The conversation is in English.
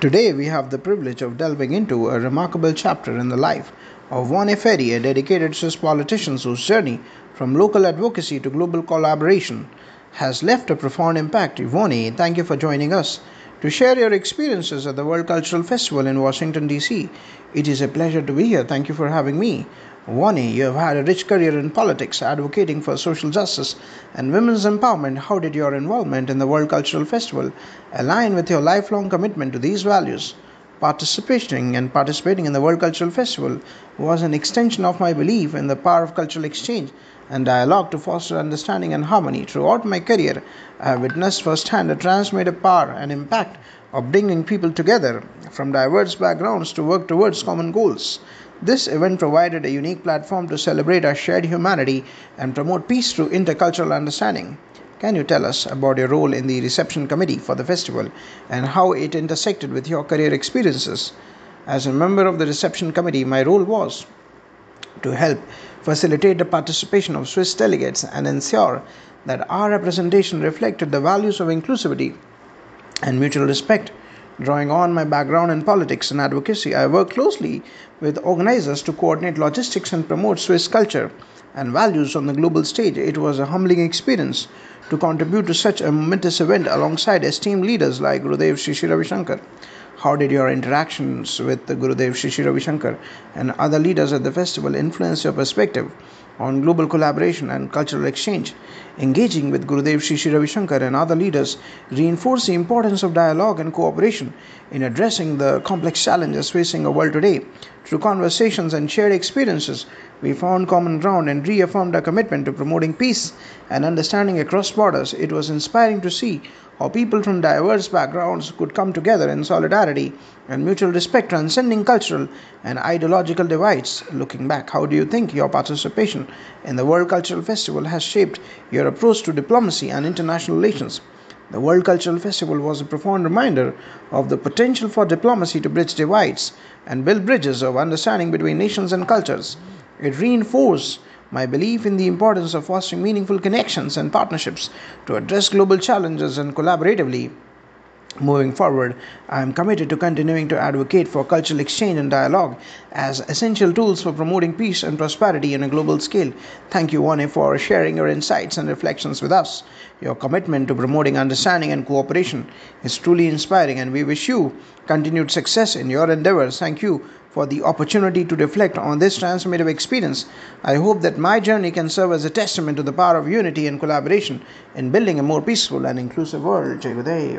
Today, we have the privilege of delving into a remarkable chapter in the life of Yvonne Feri, a dedicated Swiss politician whose journey from local advocacy to global collaboration has left a profound impact. Yvonne, thank you for joining us to share your experiences at the World Cultural Festival in Washington, D.C. It is a pleasure to be here. Thank you for having me. Wani, you have had a rich career in politics, advocating for social justice and women's empowerment. How did your involvement in the World Cultural Festival align with your lifelong commitment to these values? Participating and participating in the World Cultural Festival was an extension of my belief in the power of cultural exchange and dialogue to foster understanding and harmony. Throughout my career, I have witnessed firsthand the transformative power and impact of bringing people together from diverse backgrounds to work towards common goals. This event provided a unique platform to celebrate our shared humanity and promote peace through intercultural understanding. Can you tell us about your role in the reception committee for the festival and how it intersected with your career experiences? As a member of the reception committee, my role was to help facilitate the participation of Swiss delegates and ensure that our representation reflected the values of inclusivity and mutual respect Drawing on my background in politics and advocacy, I work closely with organizers to coordinate logistics and promote Swiss culture and values on the global stage. It was a humbling experience to contribute to such a momentous event alongside esteemed leaders like Gurudev Sri Ravi. How did your interactions with Gurudev Sri Ravi Shankar and other leaders at the festival influence your perspective on global collaboration and cultural exchange? Engaging with Gurudev Sri Ravi Shankar and other leaders reinforced the importance of dialogue and cooperation in addressing the complex challenges facing our world today. Through conversations and shared experiences, we found common ground and reaffirmed our commitment to promoting peace and understanding across borders. It was inspiring to see how people from diverse backgrounds could come together in solidarity and mutual respect, transcending cultural and ideological divides. Looking back, how do you think your participation in the World Cultural Festival has shaped your approach to diplomacy and international relations? The World Cultural Festival was a profound reminder of the potential for diplomacy to bridge divides and build bridges of understanding between nations and cultures. It reinforced my belief in the importance of fostering meaningful connections and partnerships to address global challenges and collaboratively Moving forward, I am committed to continuing to advocate for cultural exchange and dialogue as essential tools for promoting peace and prosperity on a global scale. Thank you, Wani, for sharing your insights and reflections with us. Your commitment to promoting understanding and cooperation is truly inspiring, and we wish you continued success in your endeavors. Thank you for the opportunity to reflect on this transformative experience. I hope that my journey can serve as a testament to the power of unity and collaboration in building a more peaceful and inclusive world. Jai.